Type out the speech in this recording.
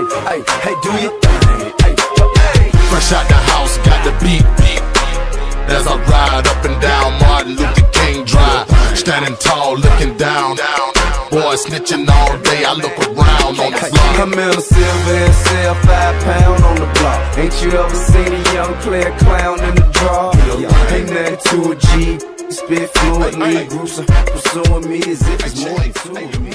Hey, hey, hey, do your thing. Hey, hey. Fresh out the house, got the beat. As I ride up and down Martin Luther King Drive, standing tall, looking down. Boy, snitching all day, I look around on the block. I'm in a silver and sell five pound on the block. Ain't you ever seen a young player clown in the draw? Ain't nothing to a G. Spit fluently, groups are pursuing me as if it's more than me.